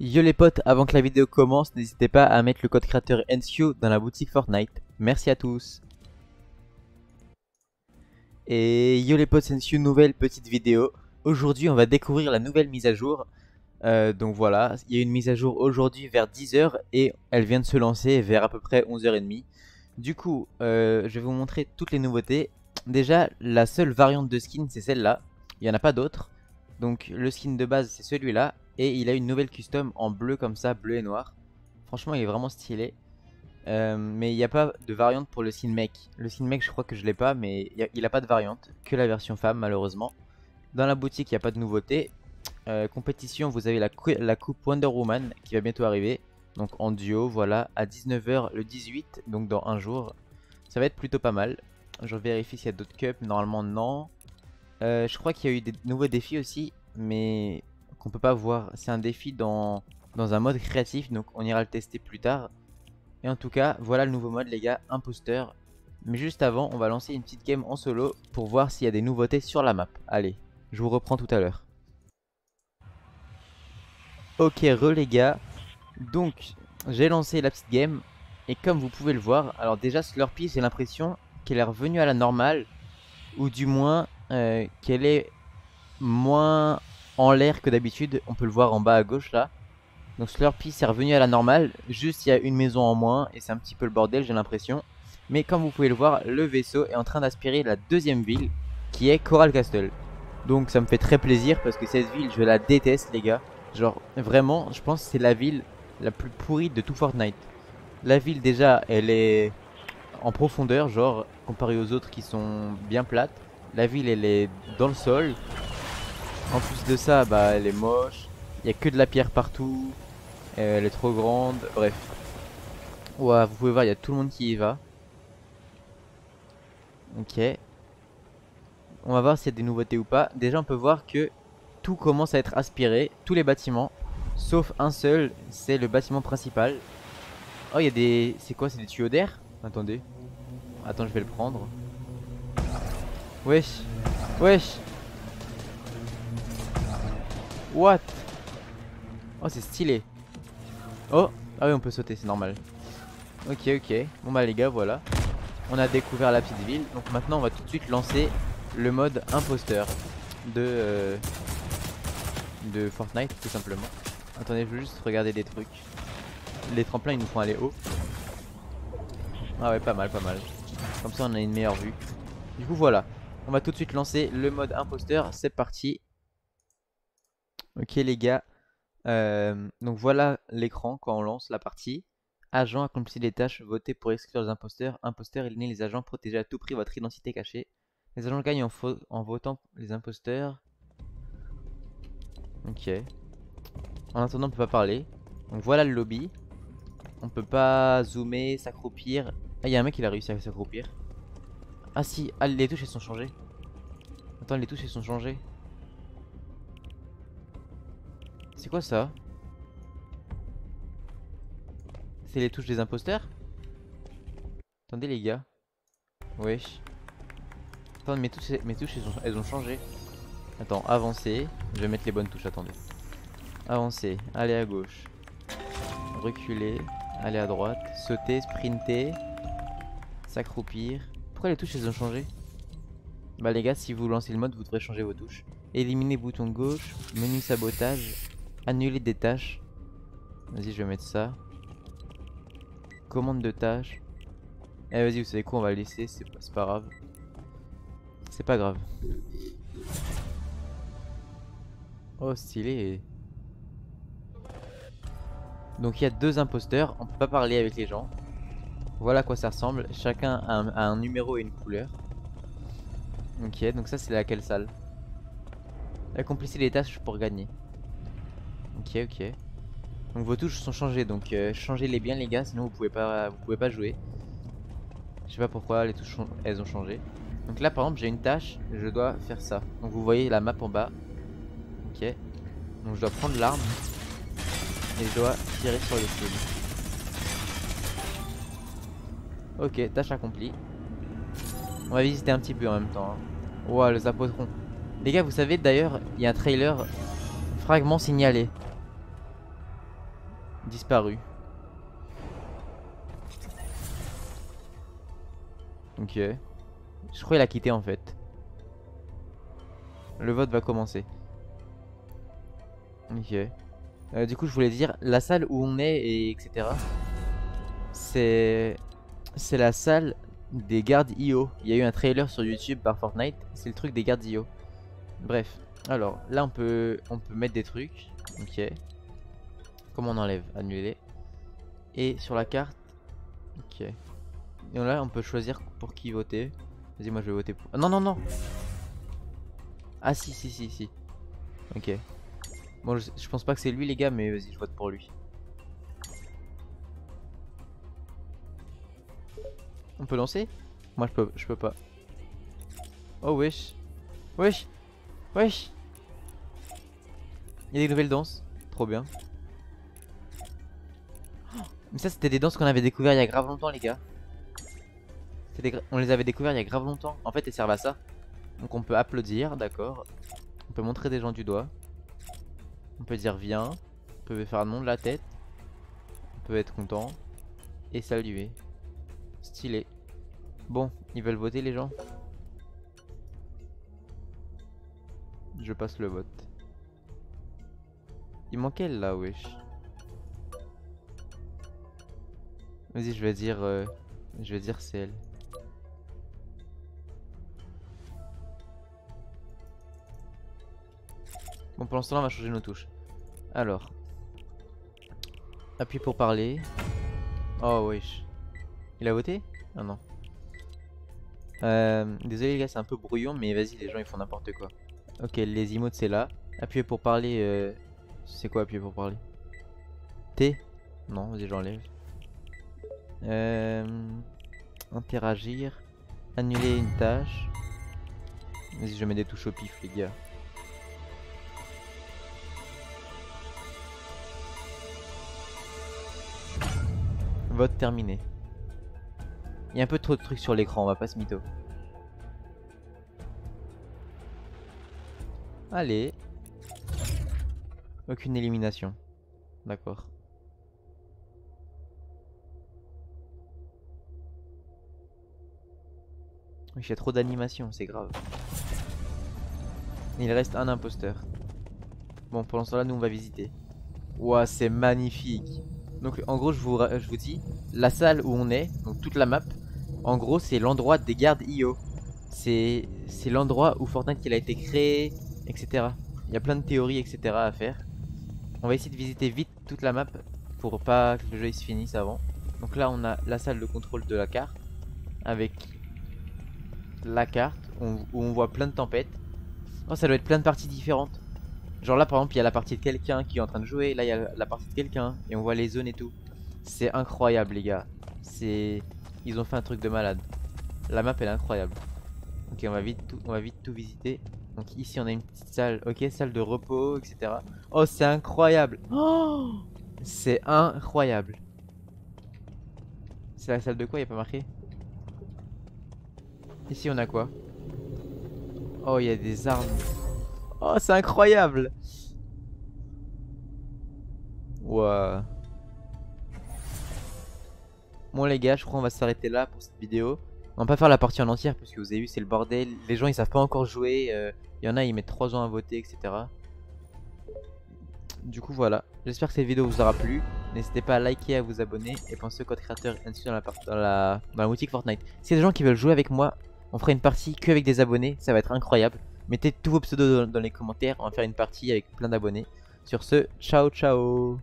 Yo les potes, avant que la vidéo commence, n'hésitez pas à mettre le code créateur NCU dans la boutique Fortnite. Merci à tous. Et yo les potes, c'est NCU, nouvelle petite vidéo. Aujourd'hui, on va découvrir la nouvelle mise à jour. Euh, donc voilà, il y a une mise à jour aujourd'hui vers 10h et elle vient de se lancer vers à peu près 11h30. Du coup, euh, je vais vous montrer toutes les nouveautés. Déjà, la seule variante de skin, c'est celle-là. Il n'y en a pas d'autres. Donc le skin de base, c'est celui-là. Et il a une nouvelle custom en bleu comme ça, bleu et noir. Franchement, il est vraiment stylé. Euh, mais il n'y a pas de variante pour le skin mec. Le skin mec, je crois que je l'ai pas, mais il n'a pas de variante. Que la version femme, malheureusement. Dans la boutique, il n'y a pas de nouveauté. Euh, compétition, vous avez la, la, coupe Wonder Woman qui va bientôt arriver. Donc en duo, voilà, à 19h le 18, donc dans un jour. Ça va être plutôt pas mal. Je vérifie s'il y a d'autres cups. Normalement, non. Euh, je crois qu'il y a eu des nouveaux défis aussi, mais qu'on peut pas voir. C'est un défi dans, un mode créatif, donc on ira le tester plus tard. Et en tout cas, voilà le nouveau mode les gars, imposteur. Mais juste avant, on va lancer une petite game en solo pour voir s'il y a des nouveautés sur la map. Allez, je vous reprends tout à l'heure. Ok, re les gars. Donc, j'ai lancé la petite game. Et comme vous pouvez le voir, alors déjà Slurpee, j'ai l'impression qu'elle est revenue à la normale. Ou du moins, euh, qu'elle est moins en l'air que d'habitude. On peut le voir en bas à gauche là. Donc Slurpee c'est revenu à la normale. Juste il y a une maison en moins et c'est un petit peu le bordel j'ai l'impression. Mais comme vous pouvez le voir, le vaisseau est en train d'aspirer la deuxième ville qui est Coral Castle. Donc ça me fait très plaisir parce que cette ville je la déteste les gars. Genre vraiment je pense que c'est la ville la plus pourrie de tout Fortnite. La ville déjà elle est en profondeur genre comparé aux autres qui sont bien plates. La ville elle est dans le sol en plus de ça, bah elle est moche. Il y a que de la pierre partout. Elle est trop grande. Bref. Ouais, vous pouvez voir, il y a tout le monde qui y va. Ok. On va voir s'il y a des nouveautés ou pas. Déjà, on peut voir que tout commence à être aspiré. Tous les bâtiments. Sauf un seul, c'est le bâtiment principal. Oh, il y a des... C'est quoi C'est des tuyaux d'air? Attendez. Attends, je vais le prendre. Wesh. Wesh. What? Oh c'est stylé. Oh Ah oui on peut sauter c'est normal. Ok ok. Bon bah les gars voilà. On a découvert la petite ville. Donc maintenant on va tout de suite lancer le mode imposteur De euh, De Fortnite tout simplement. Attendez je veux juste regarder des trucs. Les tremplins ils nous font aller haut. Ah ouais pas mal pas mal. Comme ça on a une meilleure vue. Du coup voilà. On va tout de suite lancer le mode imposteur. C'est parti Ok les gars, euh, donc voilà l'écran quand on lance la partie. Agent, accomplissez les tâches, votez pour exclure les imposteurs. Imposteurs, éliminez les agents, protégez à tout prix votre identité cachée. Les agents gagnent en, en votant les imposteurs. Ok. En attendant, on peut pas parler. Donc voilà le lobby. On peut pas zoomer, s'accroupir. Ah, il y a un mec qui a réussi à s'accroupir. Ah si, ah, les touches elles sont changées. Attends, les touches elles sont changées. C'est quoi ça? C'est les touches des imposteurs? Attendez les gars. Wesh. Attendez, mes touches, mes touches elles, ont, elles ont changé. Attends, avancer. Je vais mettre les bonnes touches, attendez. Avancer, aller à gauche. Reculer, aller à droite. Sauter, sprinter. S'accroupir. Pourquoi les touches elles ont changé? Bah les gars, si vous lancez le mode, vous devrez changer vos touches. Éliminer bouton gauche, menu sabotage, Annuler des tâches. Vas-y, je vais mettre ça. Commande de tâches. Eh vas-y, vous savez quoi, on va laisser, c'est pas, pas grave. C'est pas grave. Oh, stylé. Donc il y a deux imposteurs, on peut pas parler avec les gens. Voilà à quoi ça ressemble. Chacun a un, numéro et une couleur. Ok, donc ça c'est laquelle salle Accomplissez les tâches pour gagner. Ok, ok. Donc vos touches sont changées, donc euh, changez-les bien les gars, sinon vous pouvez pas, vous pouvez pas jouer. Je sais pas pourquoi les touches elles ont changé. Donc là par exemple j'ai une tâche, je dois faire ça. Donc vous voyez la map en bas. Ok. Donc je dois prendre l'arme et je dois tirer sur les cibles. Ok, tâche accomplie. On va visiter un petit peu en même temps. Hein. Ouah, le zapotron. Les gars, vous savez d'ailleurs, il y a un trailer fragment signalé. Disparu. Ok. Je crois qu'il a quitté en fait. Le vote va commencer. Ok. Euh, du coup, je voulais dire, la salle où on est, et etc. C'est... C'est la salle des gardes IO. Il y a eu un trailer sur YouTube par Fortnite. C'est le truc des gardes IO. Bref. Alors, là, on peut, on peut mettre des trucs. Ok. Comment on enlève Annuler. Et sur la carte... Ok. Et là, on peut choisir pour qui voter. Vas-y, moi, je vais voter pour... non, non, non Ah, si, si, si, si. Ok. Bon, je, pense pas que c'est lui, les gars, mais vas-y, je vote pour lui. On peut lancer? Moi, je peux, je peux pas. Oh, wesh. Wesh. Wesh. Il y a des nouvelles danses. Trop bien. Mais ça, c'était des danses qu'on avait découvert il y a grave longtemps, les gars. On les avait découvert il y a grave longtemps. En fait, elles servent à ça. Donc, on peut applaudir, d'accord. On peut montrer des gens du doigt. On peut dire viens. On peut faire un nom de la tête. On peut être content. Et saluer. Stylé. Bon, ils veulent voter les gens Je passe le vote. Il manque elle là, wesh. Vas-y, je vais dire... Euh, je vais dire c'est elle. Bon, pour l'instant, on va changer nos touches. Alors. Appuie pour parler. Oh, wesh. Il a voté? Ah non. Euh, désolé les gars, c'est un peu brouillon, mais vas-y, les gens ils font n'importe quoi. Ok, les emotes c'est là. Appuyer pour parler. Euh... C'est quoi appuyer pour parler? T? Non, vas-y, j'enlève. Euh... Interagir. Annuler une tâche. Vas-y, je mets des touches au pif, les gars. Vote terminé. Il y a un peu trop de trucs sur l'écran, on va pas se mytho. Allez. Aucune élimination. D'accord. Il trop d'animation, c'est grave. Il reste un imposteur. Bon, pour l'instant là, nous on va visiter. Ouah, c'est magnifique. Donc en gros je vous, je vous dis La salle où on est, donc toute la map En gros c'est l'endroit des gardes IO C'est l'endroit où Fortnite a été créé Etc Il y a plein de théories etc à faire On va essayer de visiter vite toute la map Pour pas que le jeu se finisse avant Donc là on a la salle de contrôle de la carte Avec La carte où on voit plein de tempêtes Oh ça doit être plein de parties différentes Genre là par exemple il y a la partie de quelqu'un qui est en train de jouer, là il y a la partie de quelqu'un et on voit les zones et tout. C'est incroyable les gars. C'est ils ont fait un truc de malade. La map elle est incroyable. Ok on va vite tout, on va vite tout visiter. Donc ici on a une petite salle, ok salle de repos etc. Oh c'est incroyable. Oh c'est incroyable. C'est la salle de quoi? Il a pas marqué? Ici on a quoi? Oh il y a des armes. Oh, c'est incroyable Ouah. Bon les gars, je crois qu'on va s'arrêter là pour cette vidéo. On va pas faire la partie en entière parce que vous avez vu c'est le bordel. Les gens ils savent pas encore jouer. Il euh, y en a ils mettent 3 ans à voter etc. Du coup voilà. J'espère que cette vidéo vous aura plu. N'hésitez pas à liker, à vous abonner et pensez au code créateur la, dans la, dans la boutique Fortnite. Si y a des gens qui veulent jouer avec moi, on fera une partie que avec des abonnés. Ça va être incroyable. Mettez tous vos pseudos dans les commentaires, on va faire une partie avec plein d'abonnés. Sur ce, ciao ciao